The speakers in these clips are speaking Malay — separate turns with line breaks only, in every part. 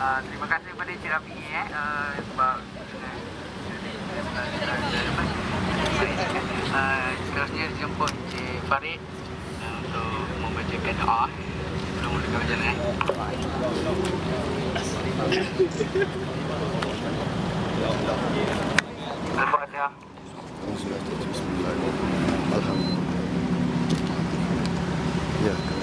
Uh, terima kasih kepada Cik Rafi eh uh, sebab uh, seterusnya jemput Cik Farid uh, untuk membacakan doa sebelum mereka berjalan eh. Al-Fatihah.
Ya.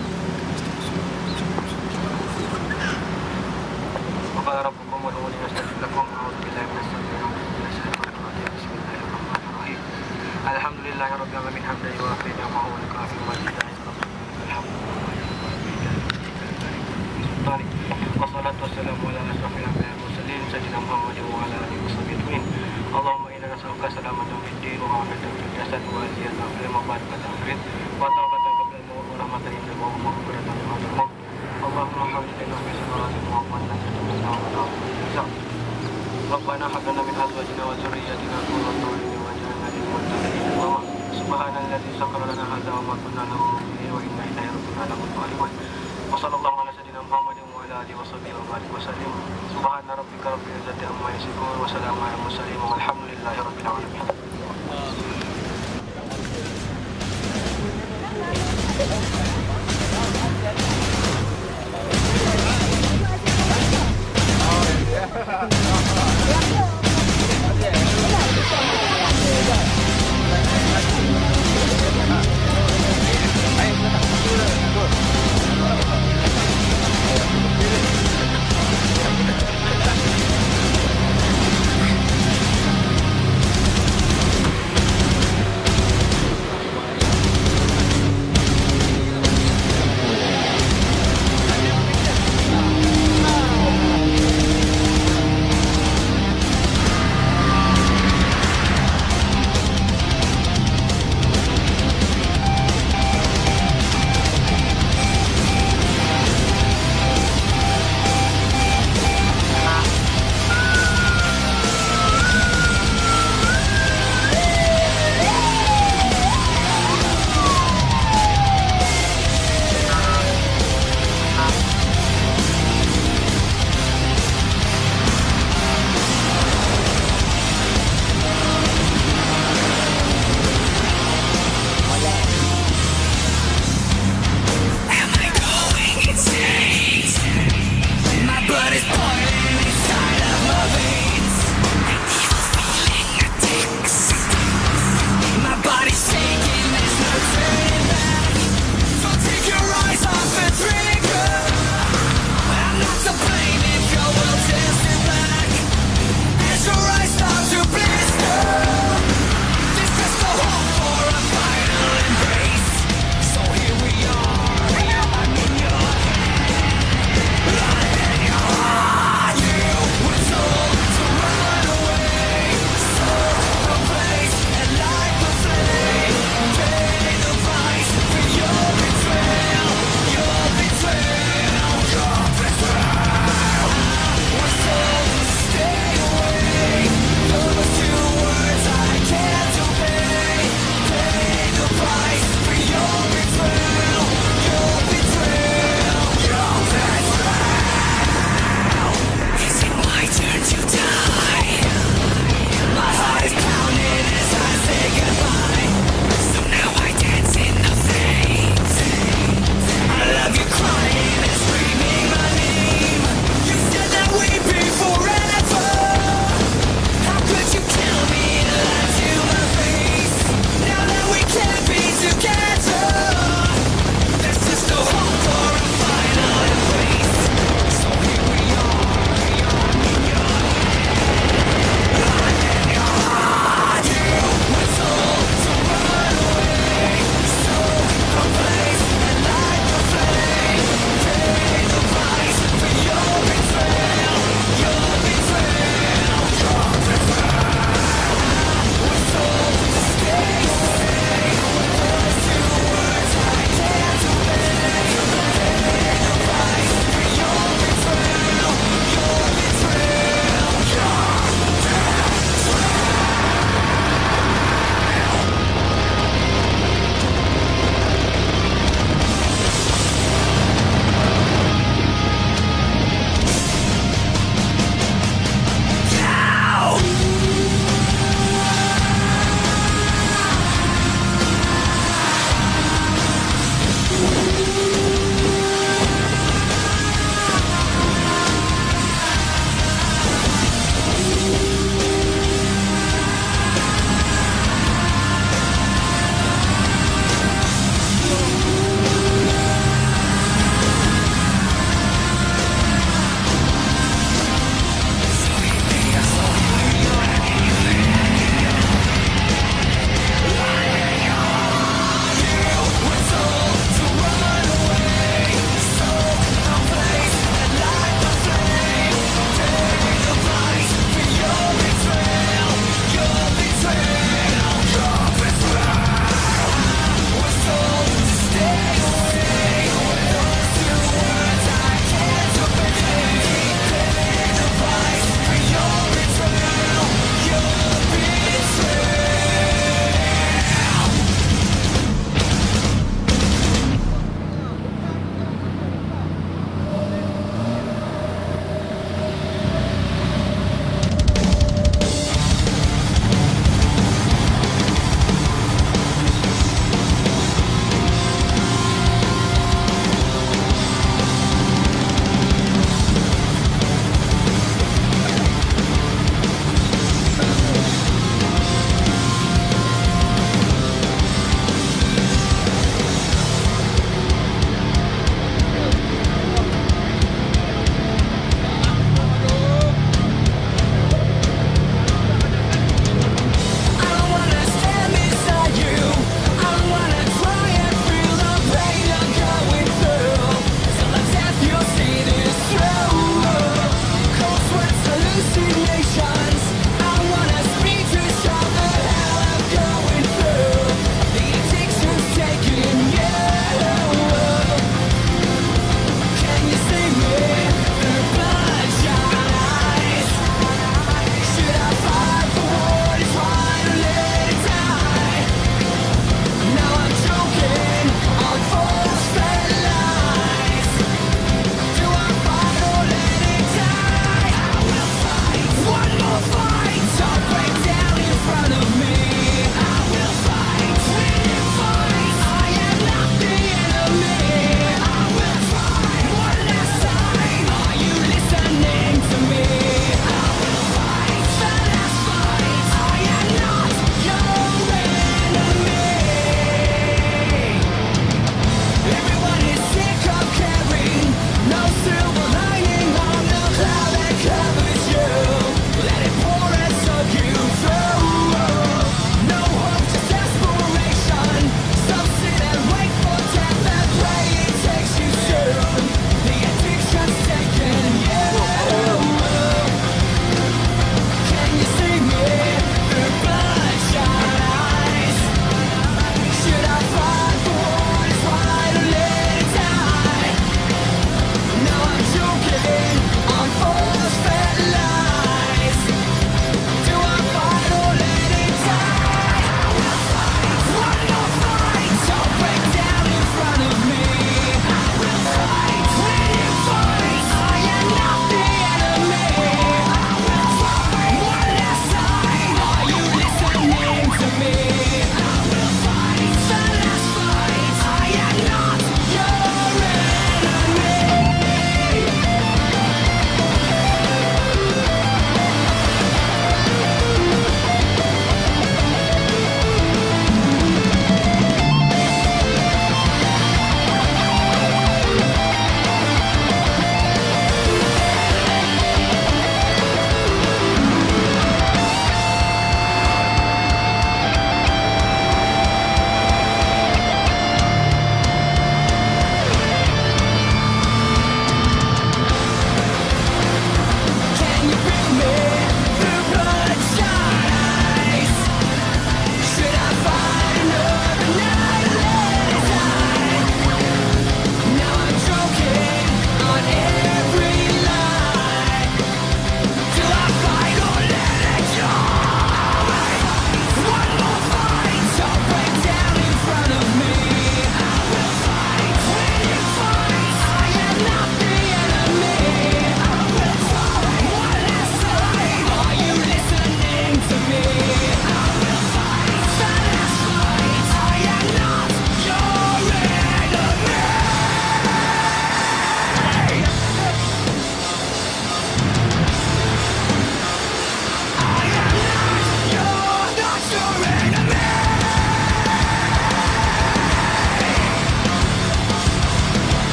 المقبرة والآخرة وتوبة قبل الموت ورحمة عند الموت ومغفرة لما تموت اللهم حوالينا في سماوات محمد ربنا هب لنا من ازواجنا وذرياتنا قرة اعين واجعلنا للمتقين اماما سبحان الذي سخر لنا هذا وما كنا له مقرنين وانا اليه ربنا لمنقلبون وصلى الله على سيدنا محمد وعلى اله وصحبه وبارك وسلم سبحان ربك رب العزه عما يصفون وسلام على المرسلين والحمد لله رب العالمين
Oh, yeah.